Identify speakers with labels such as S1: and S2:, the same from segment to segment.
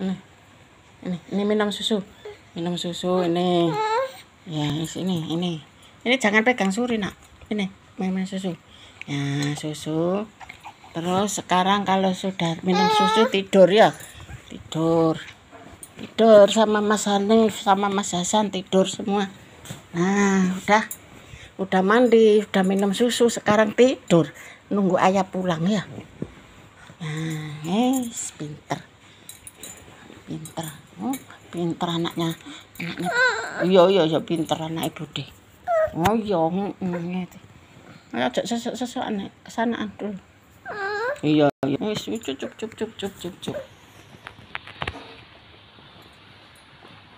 S1: Ini, ini, ini minum susu, minum susu ini. Ya, ini, ini, ini jangan pegang suri nak. Ini, minum susu. Ya, susu. Terus sekarang kalau sudah minum susu tidur ya, tidur, tidur sama Mas Hanif, sama Mas Hasan tidur semua. Nah, udah, udah mandi, udah minum susu, sekarang tidur, nunggu ayah pulang ya. Nah, eh, pinter pinter. Oh pinter anaknya. Anaknya. Iya iya iya pinter anak ibu deh oh iya ngerti ayo cek sesek sesek anak kesanaan dulu. Iya iya. Wis cup cup cup cup cup cup cup.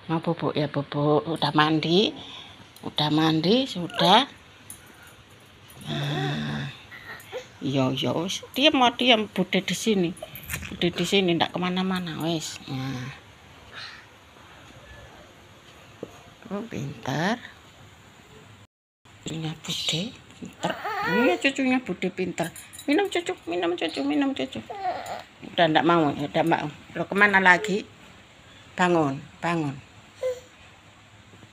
S1: Mau bubuk? Ya bubuk. Udah mandi. Udah mandi sudah. Nah, iya iya. Dia mau diam bude di sini udah di sini ndak ke mana-mana wes nah. oh pintar cucunya bude pintar iya cucunya bude pintar minum cucu minum cucu minum cucu. Udah ndak mau ya udah mau. Lo ke mana lagi? Bangun bangun.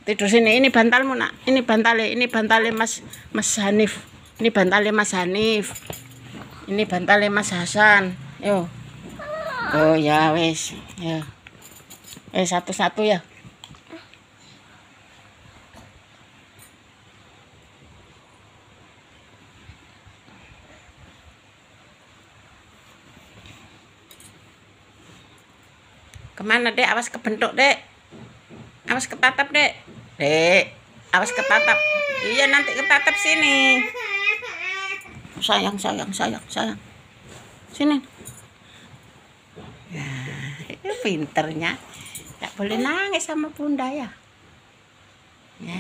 S1: Tidur sini ini bantalmu nak. Ini bantalnya ini bantalnya mas mas Hanif. Ini bantalnya mas Hanif. Ini bantalnya mas Hasan. Yuk Oh ya wes ya. Eh satu-satu ya. Ke mana dek? Awas kebentuk dek. Awas ketatap dek. Dek, awas ketatap. Iya nanti ketatap sini. Sayang, sayang, sayang, sayang. Sini pinternya. Tak boleh nangis sama bunda ya. Ya.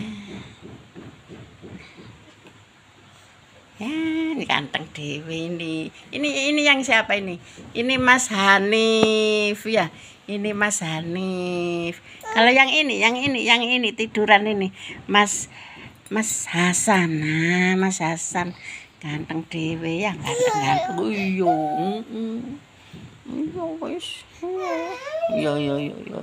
S1: Ya ini ganteng dewi ini. Ini ini yang siapa ini? Ini Mas Hanif ya. Ini Mas Hanif. Kalau yang ini yang ini yang ini tiduran ini. Mas Mas Hasan. Nah Mas Hasan. Ganteng dewi ya. Ganteng ganteng uyung iya wis iya iya iya iya